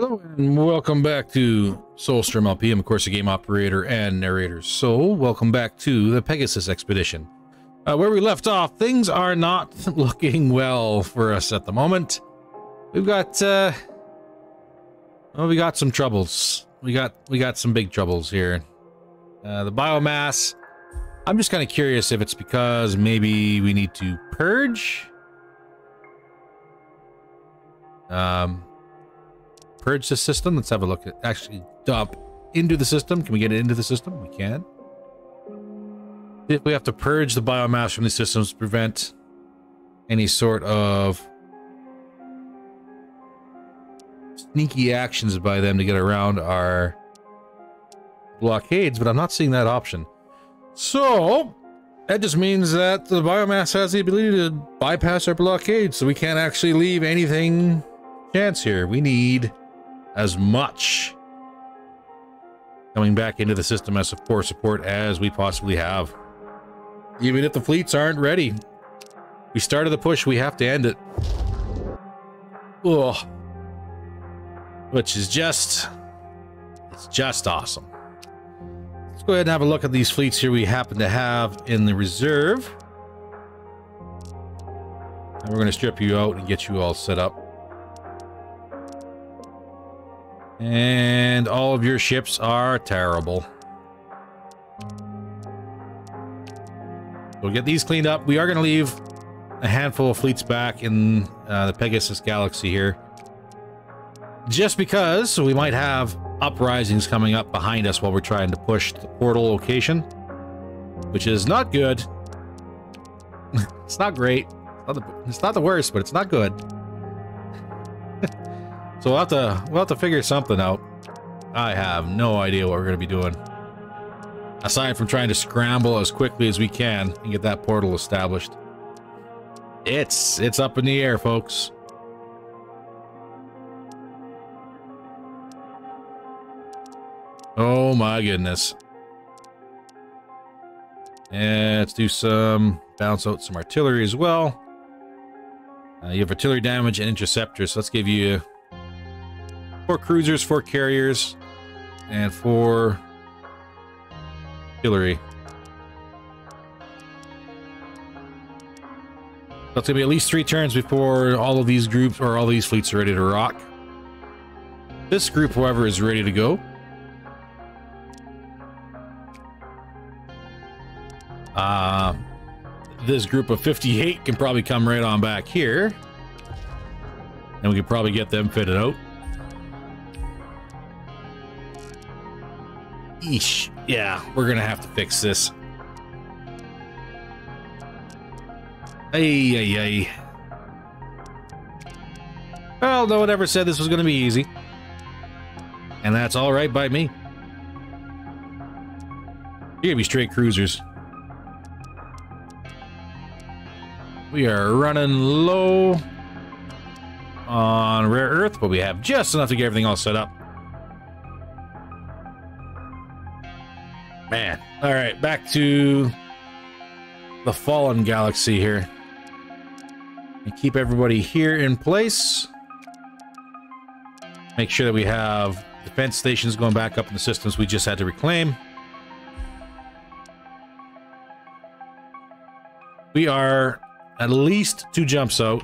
Hello and welcome back to Soulstrum LP. I'm of course a game operator and narrator. So welcome back to the Pegasus expedition. Uh, where we left off, things are not looking well for us at the moment. We've got uh well, we got some troubles. We got we got some big troubles here. Uh, the biomass. I'm just kind of curious if it's because maybe we need to purge. Um, purge the system. Let's have a look at actually dump into the system. Can we get it into the system? We can. We have to purge the biomass from the systems to prevent any sort of sneaky actions by them to get around our blockades, but I'm not seeing that option. So, that just means that the biomass has the ability to bypass our blockade, so we can't actually leave anything chance here. We need as much coming back into the system as support support as we possibly have. Even if the fleets aren't ready. We started the push, we have to end it. Ugh. Which is just... It's just awesome. Let's go ahead and have a look at these fleets here we happen to have in the reserve. And we're going to strip you out and get you all set up. And all of your ships are terrible. We'll get these cleaned up. We are going to leave a handful of fleets back in uh, the Pegasus Galaxy here. Just because we might have uprisings coming up behind us while we're trying to push the portal location. Which is not good. it's not great. It's not, the, it's not the worst, but it's not good. So we'll have to we'll have to figure something out. I have no idea what we're going to be doing. Aside from trying to scramble as quickly as we can and get that portal established. It's it's up in the air, folks. Oh my goodness. And let's do some bounce out some artillery as well. Uh, you have artillery damage and interceptors, so let's give you four cruisers, four carriers, and four artillery. That's gonna be at least three turns before all of these groups or all these fleets are ready to rock. This group, however, is ready to go. Uh, this group of 58 can probably come right on back here. And we could probably get them fitted out. Eesh. Yeah, we're gonna have to fix this. Hey, hey, hey. Well, no one ever said this was gonna be easy. And that's alright by me. You're gonna be straight cruisers. We are running low on rare earth, but we have just enough to get everything all set up. All right, back to the fallen galaxy here. And keep everybody here in place. Make sure that we have defense stations going back up in the systems we just had to reclaim. We are at least two jumps out.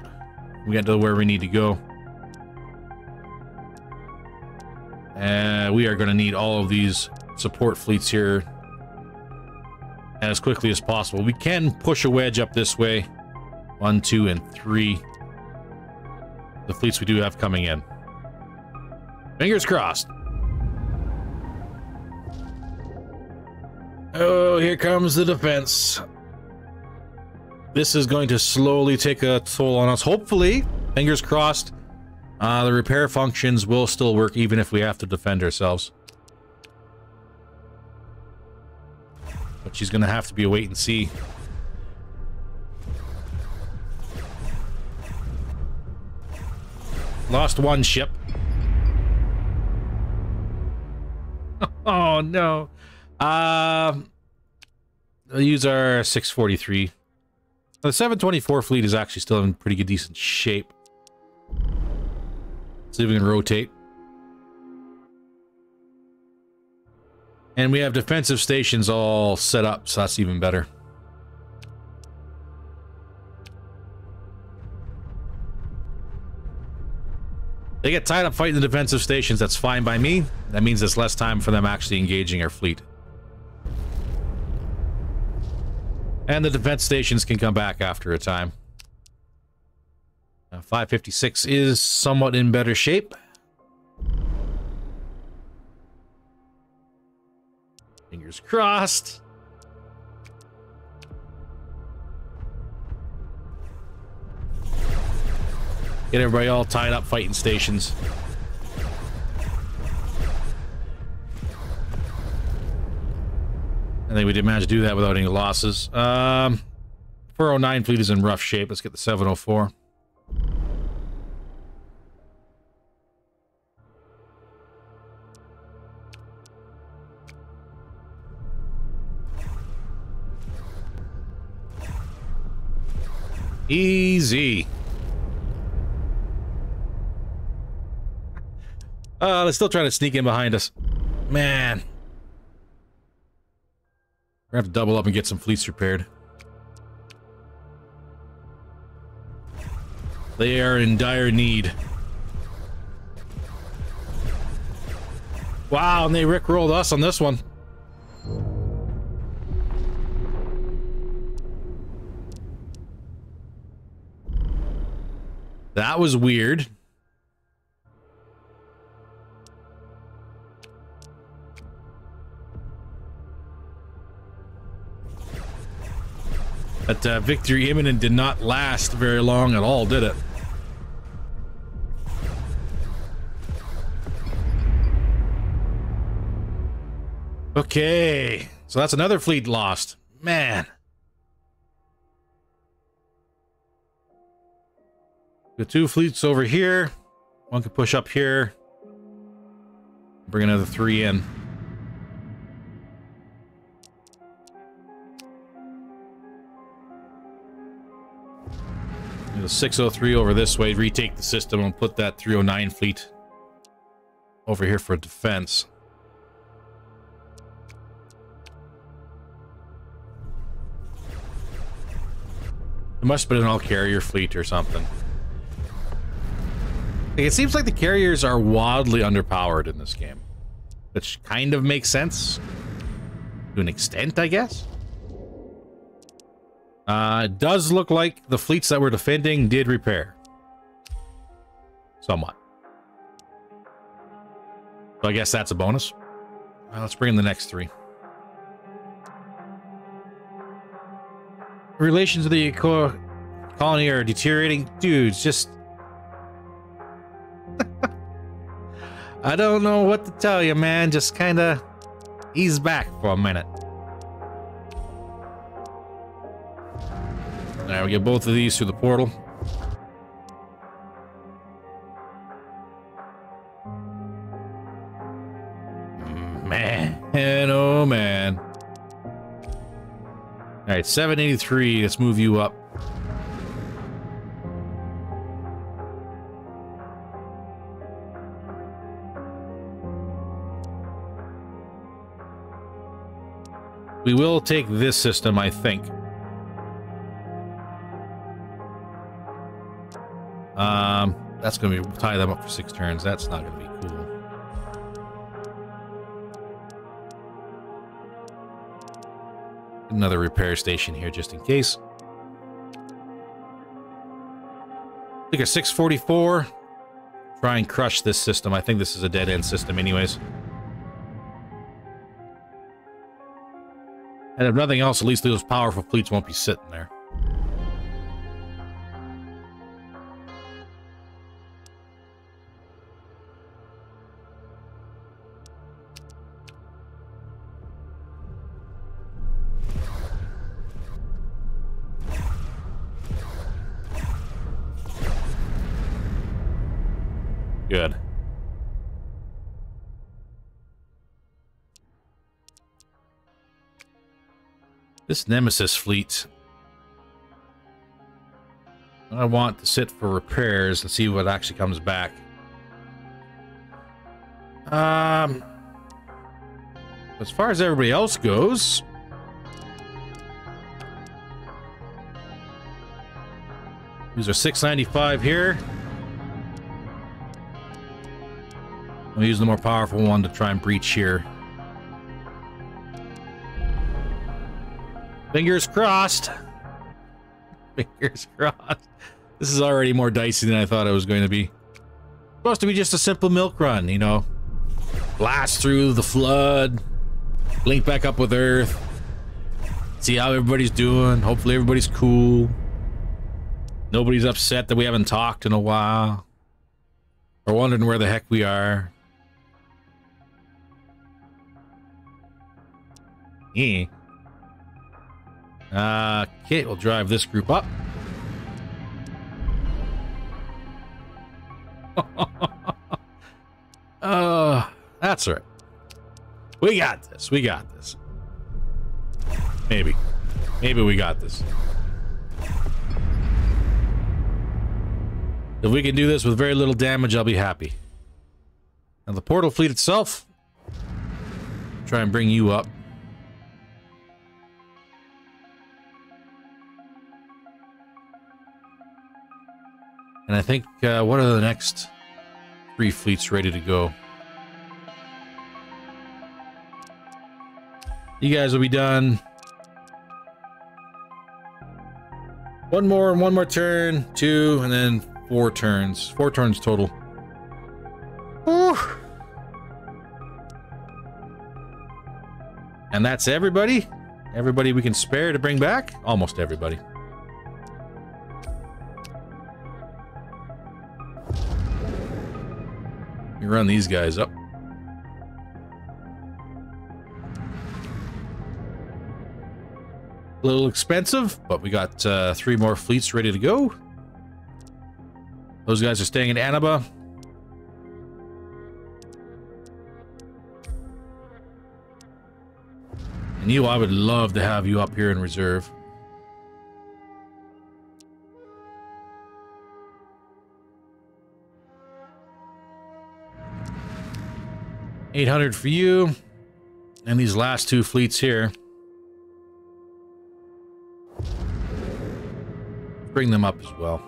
We get to where we need to go. And we are going to need all of these support fleets here as quickly as possible. We can push a wedge up this way. One, two, and three. The fleets we do have coming in. Fingers crossed. Oh, here comes the defense. This is going to slowly take a toll on us. Hopefully, fingers crossed, uh, the repair functions will still work even if we have to defend ourselves. But she's going to have to be a wait and see. Lost one ship. oh, no. Uh, I'll use our 643. The 724 fleet is actually still in pretty good, decent shape. See if we can rotate. And we have defensive stations all set up, so that's even better. They get tied up fighting the defensive stations, that's fine by me. That means it's less time for them actually engaging our fleet. And the defense stations can come back after a time. Uh, 556 is somewhat in better shape. Fingers crossed. Get everybody all tied up fighting stations. I think we did manage to do that without any losses. Um, 409 fleet is in rough shape. Let's get the 704. Easy. Uh, they're still trying to sneak in behind us. Man. We're gonna have to double up and get some fleets repaired. They are in dire need. Wow, and they rickrolled us on this one. That was weird. That uh, victory imminent did not last very long at all, did it? Okay, so that's another fleet lost. Man. The two fleets over here. One can push up here. Bring another three in. The 603 over this way, retake the system and put that 309 fleet over here for defense. It must have been an all-carrier fleet or something. It seems like the carriers are wildly underpowered in this game. Which kind of makes sense. To an extent, I guess. Uh, it does look like the fleets that we're defending did repair. Somewhat. So I guess that's a bonus. Uh, let's bring in the next three. Relations of the co colony are deteriorating. Dudes, just... I don't know what to tell you, man. Just kind of ease back for a minute. Alright, we get both of these through the portal. Man, oh man. Alright, 783, let's move you up. We will take this system, I think. Um, that's going to be tie them up for six turns. That's not going to be cool. Another repair station here just in case. Take a 644. Try and crush this system. I think this is a dead-end system anyways. And if nothing else, at least those powerful fleets won't be sitting there. This Nemesis fleet. I want to sit for repairs and see what actually comes back. Um, As far as everybody else goes, these are 695 here. We'll use the more powerful one to try and breach here. Fingers crossed. Fingers crossed. This is already more dicey than I thought it was going to be. Supposed to be just a simple milk run, you know. Blast through the flood, link back up with Earth, see how everybody's doing. Hopefully everybody's cool. Nobody's upset that we haven't talked in a while. Or wondering where the heck we are. Yeah. Uh, will drive this group up. uh, that's right. We got this. We got this. Maybe. Maybe we got this. If we can do this with very little damage, I'll be happy. Now the portal fleet itself, try and bring you up. And I think, uh, what are the next three fleets ready to go? You guys will be done. One more and one more turn, two, and then four turns. Four turns total. Whew. And that's everybody? Everybody we can spare to bring back? Almost everybody. You run these guys up. A little expensive, but we got uh, three more fleets ready to go. Those guys are staying in Annaba. And you, I would love to have you up here in reserve. Eight hundred for you, and these last two fleets here. Bring them up as well.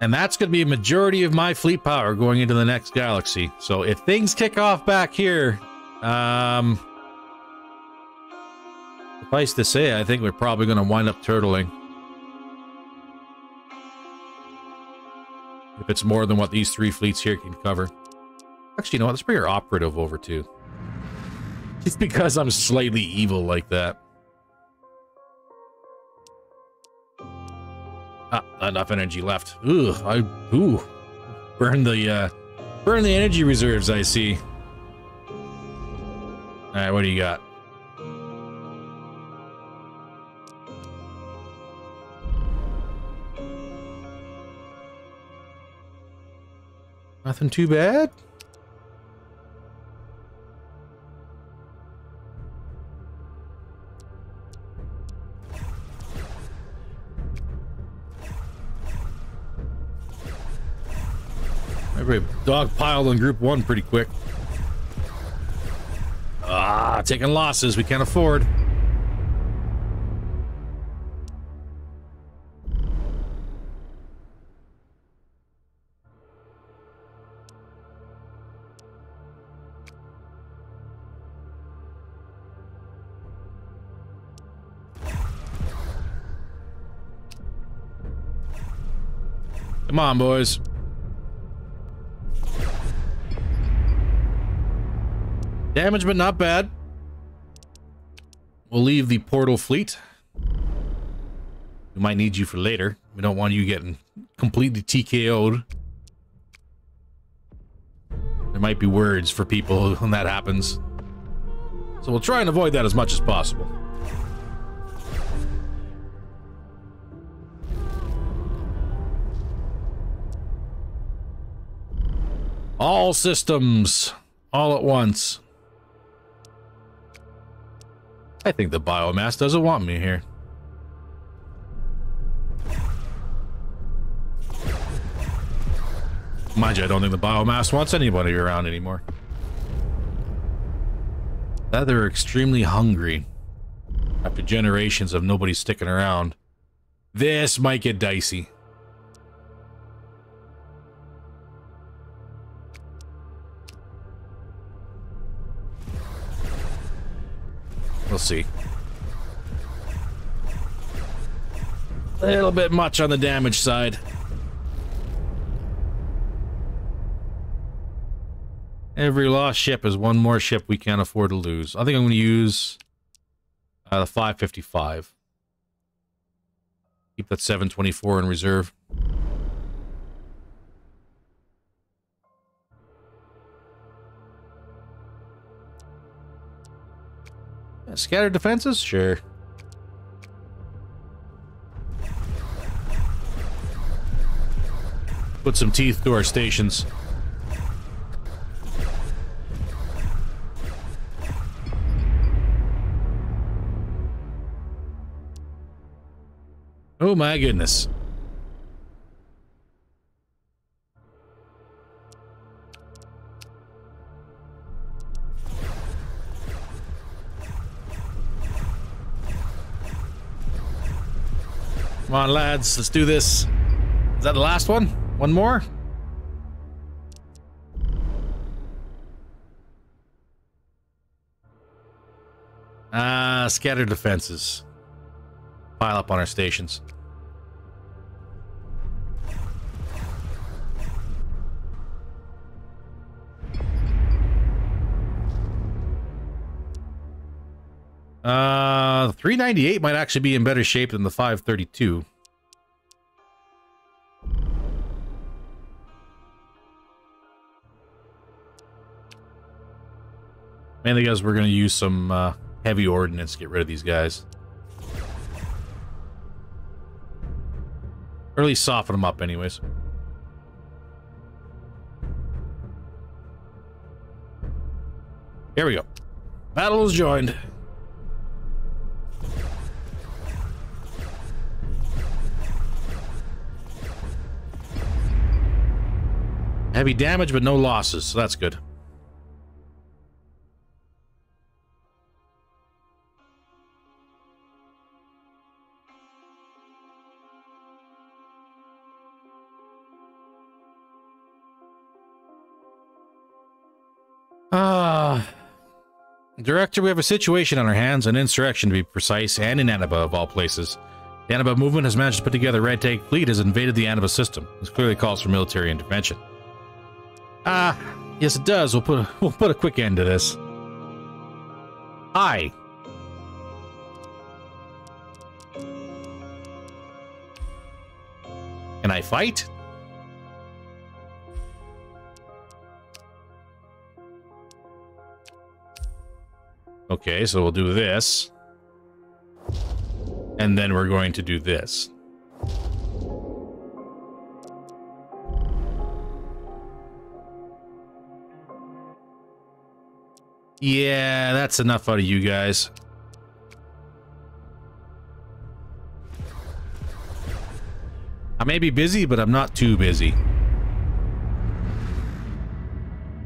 And that's going to be a majority of my fleet power going into the next galaxy. So if things kick off back here, um, suffice to say, I think we're probably going to wind up turtling. If it's more than what these three fleets here can cover. Actually, you know what? Let's bring our operative over too. Just because I'm slightly evil like that. Ah, enough energy left. Ooh, I ooh. Burn the uh burn the energy reserves, I see. Alright, what do you got? Nothing too bad? Everybody dog piled on group one pretty quick. Ah, taking losses we can't afford. Come on, boys. Damage, but not bad. We'll leave the portal fleet. We might need you for later. We don't want you getting completely TKO'd. There might be words for people when that happens. So we'll try and avoid that as much as possible. All systems, all at once. I think the biomass doesn't want me here. Mind you, I don't think the biomass wants anybody around anymore. That they're extremely hungry after generations of nobody sticking around. This might get dicey. We'll see. A little bit much on the damage side. Every lost ship is one more ship we can't afford to lose. I think I'm going to use uh, the 555. Keep that 724 in reserve. Scattered defenses? Sure. Put some teeth to our stations. Oh my goodness. Come on, lads, let's do this. Is that the last one? One more? Ah, uh, scattered defenses. Pile up on our stations. Uh, 398 might actually be in better shape than the 532. Mainly because we're going to use some uh, heavy ordnance to get rid of these guys. Or at least soften them up anyways. Here we go. Battle is joined. Heavy damage, but no losses, so that's good. Ah. Director, we have a situation on our hands, an insurrection to be precise, and in Anaba of all places. The Anaba movement has managed to put together a red tank fleet has invaded the Anaba system. This clearly calls for military intervention. Ah, yes it does. We'll put a, we'll put a quick end to this. Hi. Can I fight? Okay, so we'll do this. And then we're going to do this. Yeah, that's enough out of you guys. I may be busy, but I'm not too busy.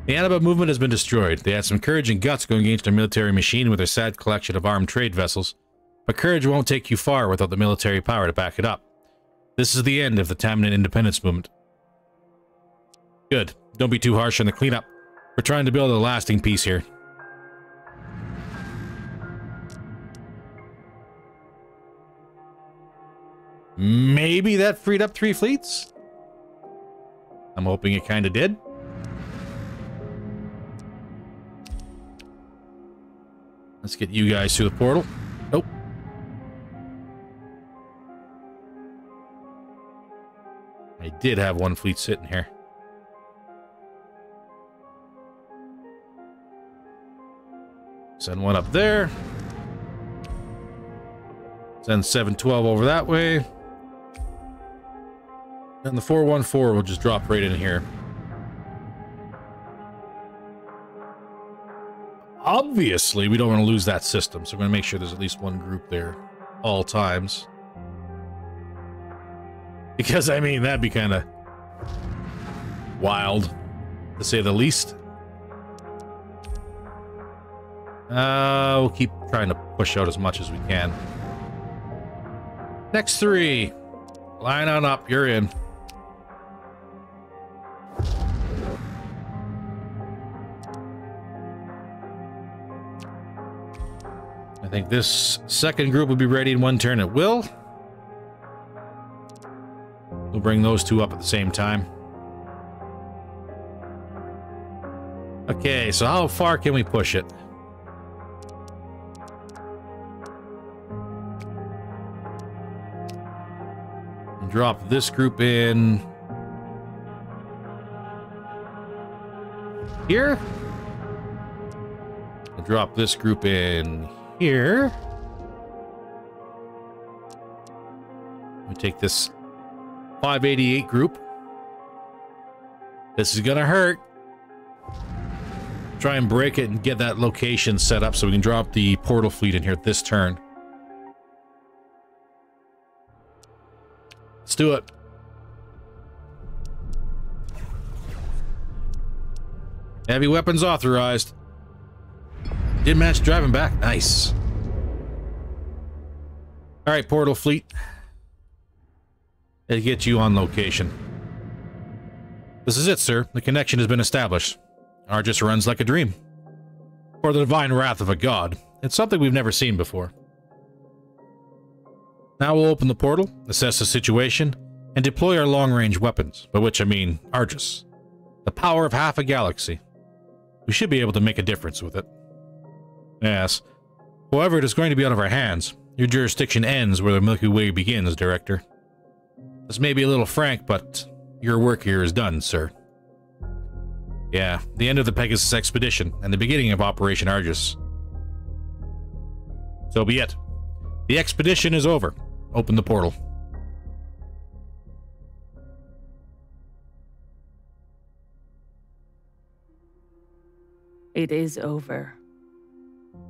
The Anaba movement has been destroyed. They had some courage and guts going against their military machine with their sad collection of armed trade vessels. But courage won't take you far without the military power to back it up. This is the end of the Tamnan independence movement. Good. Don't be too harsh on the cleanup. We're trying to build a lasting peace here. Maybe that freed up three fleets? I'm hoping it kind of did. Let's get you guys through the portal. Nope. I did have one fleet sitting here. Send one up there. Send 712 over that way. And the 414 will just drop right in here. obviously we don't want to lose that system, so we're going to make sure there's at least one group there all times. Because, I mean, that'd be kind of... wild, to say the least. Uh, we'll keep trying to push out as much as we can. Next three. Line on up. You're in. I think this second group will be ready in one turn. It will. We'll bring those two up at the same time. Okay, so how far can we push it? Drop this group in here. Drop this group in here. We take this 588 group. This is gonna hurt. Try and break it and get that location set up so we can drop the portal fleet in here this turn. Let's do it. Heavy weapons authorized. Did drive him back. Nice. All right, portal fleet. It get you on location. This is it, sir. The connection has been established. Argus runs like a dream. For the divine wrath of a god. It's something we've never seen before. Now we'll open the portal, assess the situation, and deploy our long-range weapons, by which I mean Argus. The power of half a galaxy. We should be able to make a difference with it. Yes. However, it is going to be out of our hands. Your jurisdiction ends where the Milky Way begins, Director. This may be a little frank, but your work here is done, sir. Yeah, the end of the Pegasus expedition and the beginning of Operation Argus. So be it. The expedition is over. Open the portal. It is over.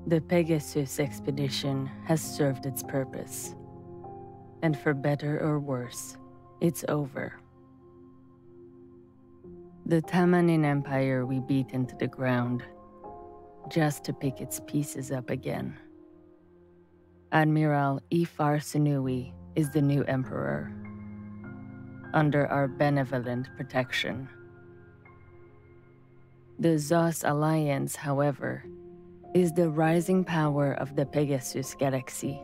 The Pegasus expedition has served its purpose. And for better or worse, it's over. The Tamanin Empire we beat into the ground, just to pick its pieces up again. Admiral Ifar Sunui is the new emperor, under our benevolent protection. The Zos Alliance, however, is the rising power of the Pegasus galaxy.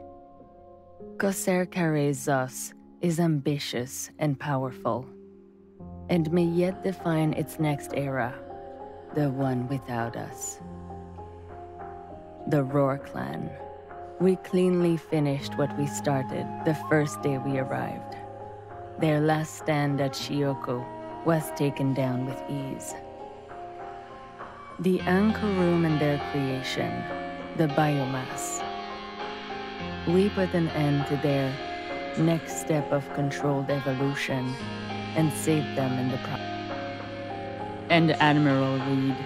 Kosser Zos is ambitious and powerful, and may yet define its next era, the one without us. The Roar clan. We cleanly finished what we started the first day we arrived. Their last stand at Shioko was taken down with ease. The anchor room and their creation, the biomass. We put an end to their next step of controlled evolution and saved them in the process. And Admiral Reed.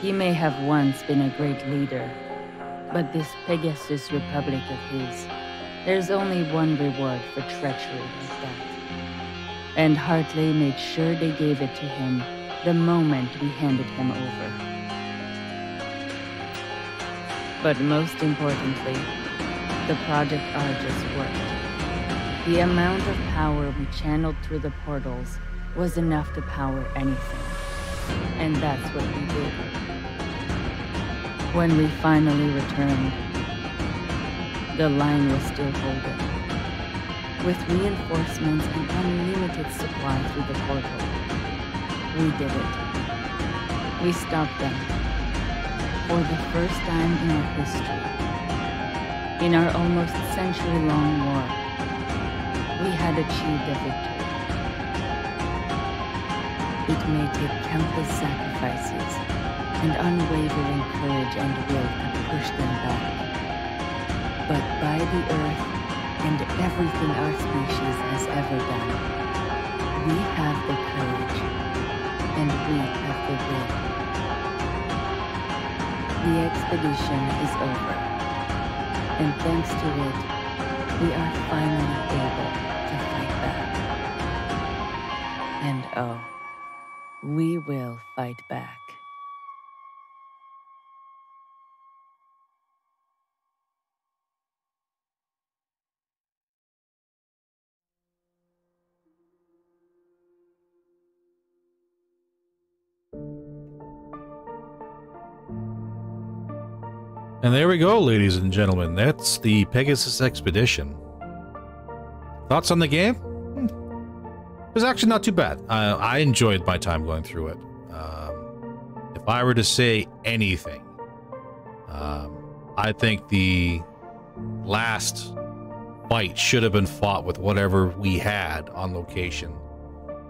He may have once been a great leader, but this Pegasus Republic of his, there's only one reward for treachery like that. And Hartley made sure they gave it to him the moment we handed him over. But most importantly, the Project Argus worked. The amount of power we channeled through the portals was enough to power anything. And that's what we did. When we finally returned, the line was still holding. With reinforcements and unlimited supply through the portal, we did it. We stopped them. For the first time in our history. In our almost century-long war. We had achieved a victory. It may take countless sacrifices and unwavering courage and will to push them back. But by the earth and everything our species has ever done, we have the courage will. The expedition is over, and thanks to it, we are finally able to fight back. And oh, we will fight back. And there we go, ladies and gentlemen. That's the Pegasus Expedition. Thoughts on the game? Hmm. It was actually not too bad. I, I enjoyed my time going through it. Um, if I were to say anything, um, I think the last fight should have been fought with whatever we had on location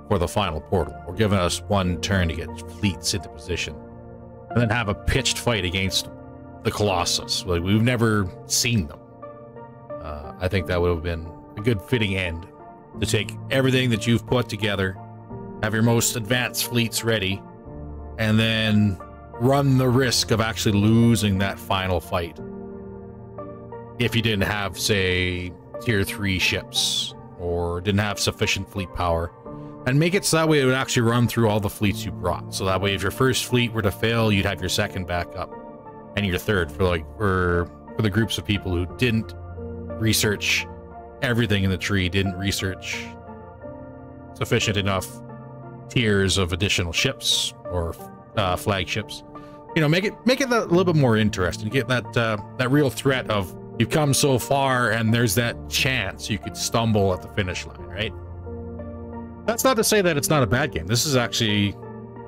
for the final portal, or giving us one turn to get fleets into position, and then have a pitched fight against the Colossus. Like we've never seen them. Uh, I think that would have been a good fitting end to take everything that you've put together, have your most advanced fleets ready, and then run the risk of actually losing that final fight. If you didn't have, say, tier three ships or didn't have sufficient fleet power. And make it so that way it would actually run through all the fleets you brought. So that way, if your first fleet were to fail, you'd have your second back up and your third for like for for the groups of people who didn't research everything in the tree, didn't research sufficient enough tiers of additional ships or uh, flagships. You know, make it make it a little bit more interesting. Get that uh, that real threat of you've come so far, and there's that chance you could stumble at the finish line, right? That's not to say that it's not a bad game. This is actually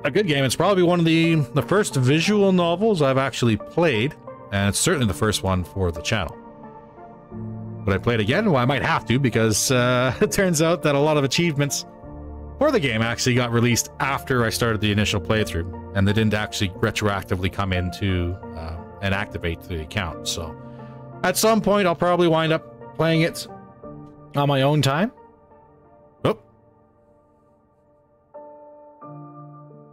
a good game. It's probably one of the the first visual novels I've actually played, and it's certainly the first one for the channel. Would I play it again? Well, I might have to because uh, it turns out that a lot of achievements for the game actually got released after I started the initial playthrough, and they didn't actually retroactively come into uh, and activate the account. So, at some point, I'll probably wind up playing it on my own time.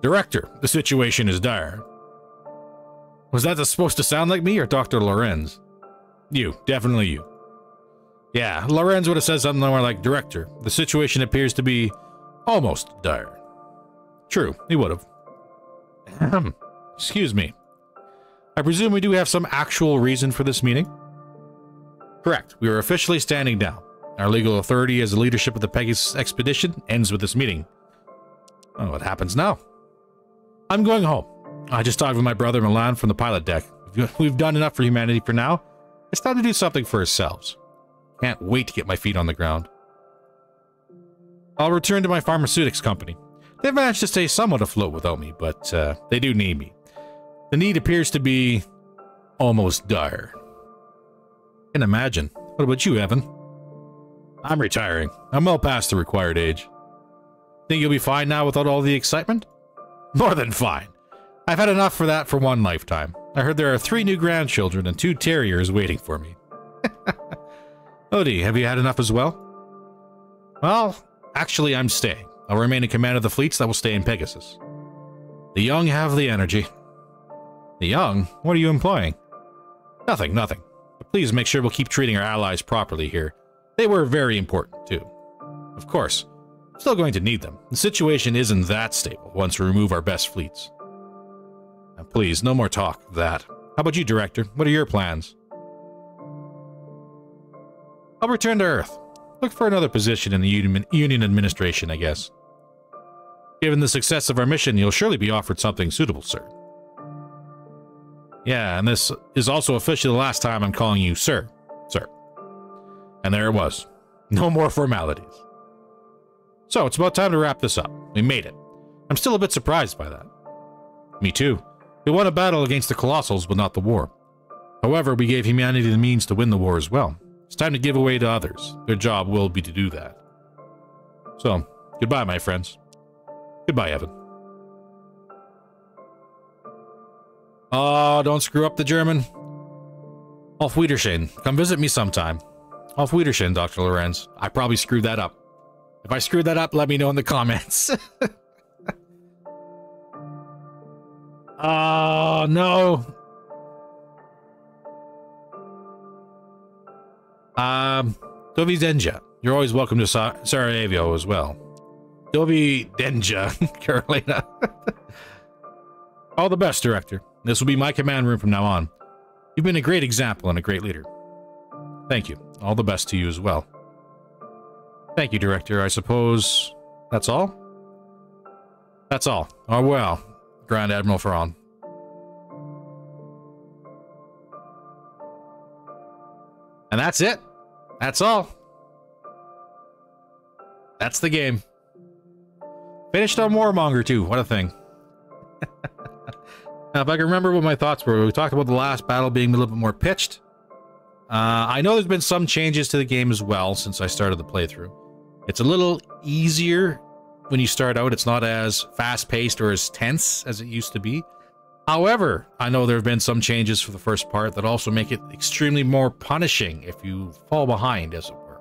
Director, the situation is dire. Was that supposed to sound like me or Dr. Lorenz? You, definitely you. Yeah, Lorenz would have said something more like, Director, the situation appears to be almost dire. True, he would have. Excuse me. I presume we do have some actual reason for this meeting? Correct. We are officially standing down. Our legal authority as the leadership of the Pegasus expedition ends with this meeting. Oh, what happens now? I'm going home. I just talked with my brother Milan from the pilot deck. We've done enough for humanity for now. It's time to do something for ourselves. Can't wait to get my feet on the ground. I'll return to my pharmaceutics company. They've managed to stay somewhat afloat without me, but uh, they do need me. The need appears to be almost dire. Can imagine. What about you, Evan? I'm retiring. I'm well past the required age. Think you'll be fine now without all the excitement? More than fine. I've had enough for that for one lifetime. I heard there are three new grandchildren and two terriers waiting for me. Odie, have you had enough as well? Well, actually, I'm staying. I'll remain in command of the fleets that will stay in Pegasus. The young have the energy. The young? What are you implying? Nothing, nothing. But please make sure we'll keep treating our allies properly here. They were very important, too. Of course. Still going to need them. The situation isn't that stable once we remove our best fleets. Now please, no more talk of that. How about you, Director? What are your plans? I'll return to Earth. Look for another position in the Union Administration, I guess. Given the success of our mission, you'll surely be offered something suitable, sir. Yeah, and this is also officially the last time I'm calling you sir. Sir. And there it was. No more formalities. So it's about time to wrap this up. We made it. I'm still a bit surprised by that. Me too. We won a battle against the Colossals, but not the war. However, we gave humanity the means to win the war as well. It's time to give away to others. Their job will be to do that. So, goodbye, my friends. Goodbye, Evan. Oh, don't screw up the German. Auf Wiedersehen. Come visit me sometime. Auf Wiedersehen, Dr. Lorenz. I probably screwed that up. If I screwed that up, let me know in the comments. oh, no. Um, Do widzenia. You're always welcome to Sa Sarajevo as well. Dobby Denja, Carolina. All the best, Director. This will be my command room from now on. You've been a great example and a great leader. Thank you. All the best to you as well. Thank you, Director. I suppose that's all? That's all. Oh, well, Grand Admiral Ferron. And that's it. That's all. That's the game. Finished on Warmonger too. What a thing. now, if I can remember what my thoughts were, we talked about the last battle being a little bit more pitched. Uh, I know there's been some changes to the game as well since I started the playthrough. It's a little easier when you start out. It's not as fast-paced or as tense as it used to be. However, I know there have been some changes for the first part that also make it extremely more punishing if you fall behind, as it were.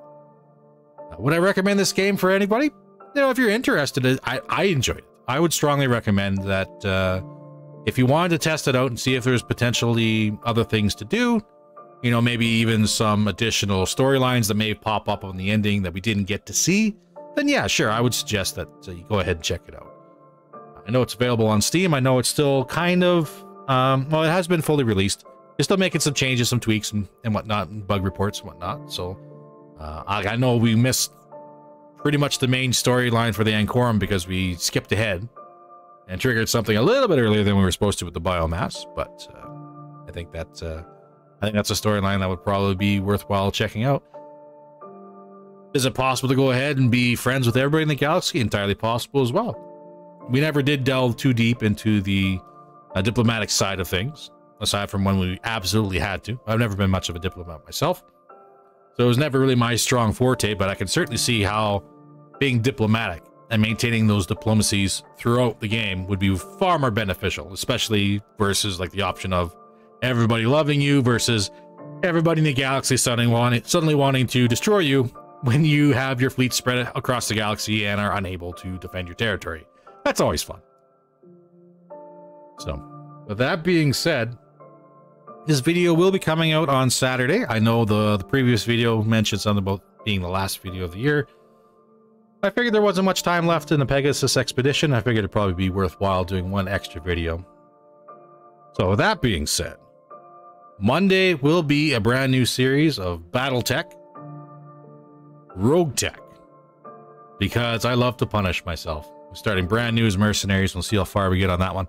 Uh, would I recommend this game for anybody? you know, if you're interested, I, I enjoyed it. I would strongly recommend that uh, if you wanted to test it out and see if there's potentially other things to do, you know, maybe even some additional storylines that may pop up on the ending that we didn't get to see, then yeah, sure, I would suggest that uh, you go ahead and check it out. I know it's available on Steam. I know it's still kind of, um, well, it has been fully released. They're still making some changes, some tweaks and, and whatnot, and bug reports and whatnot. So uh, I, I know we missed pretty much the main storyline for the Ancorum because we skipped ahead and triggered something a little bit earlier than we were supposed to with the biomass. But uh, I think that uh, I think that's a storyline that would probably be worthwhile checking out. Is it possible to go ahead and be friends with everybody in the galaxy? Entirely possible as well. We never did delve too deep into the uh, diplomatic side of things, aside from when we absolutely had to. I've never been much of a diplomat myself. So it was never really my strong forte, but I can certainly see how being diplomatic and maintaining those diplomacies throughout the game would be far more beneficial, especially versus like the option of everybody loving you versus everybody in the galaxy suddenly wanting, suddenly wanting to destroy you when you have your fleet spread across the galaxy and are unable to defend your territory. That's always fun. So, with that being said, this video will be coming out on Saturday. I know the, the previous video mentioned something about being the last video of the year. I figured there wasn't much time left in the Pegasus expedition. I figured it'd probably be worthwhile doing one extra video. So with that being said, Monday will be a brand new series of Battletech, Rogue Tech, because I love to punish myself. Starting brand new as mercenaries. We'll see how far we get on that one.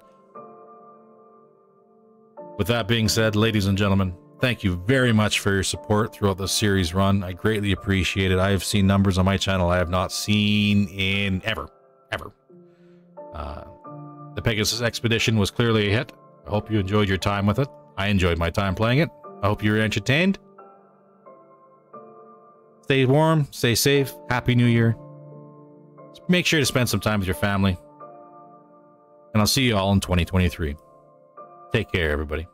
With that being said, ladies and gentlemen, thank you very much for your support throughout the series run. I greatly appreciate it. I have seen numbers on my channel I have not seen in ever, ever. Uh, the Pegasus Expedition was clearly a hit. I hope you enjoyed your time with it. I enjoyed my time playing it. I hope you were entertained. Stay warm, stay safe, Happy New Year. Make sure to spend some time with your family. And I'll see you all in 2023. Take care, everybody.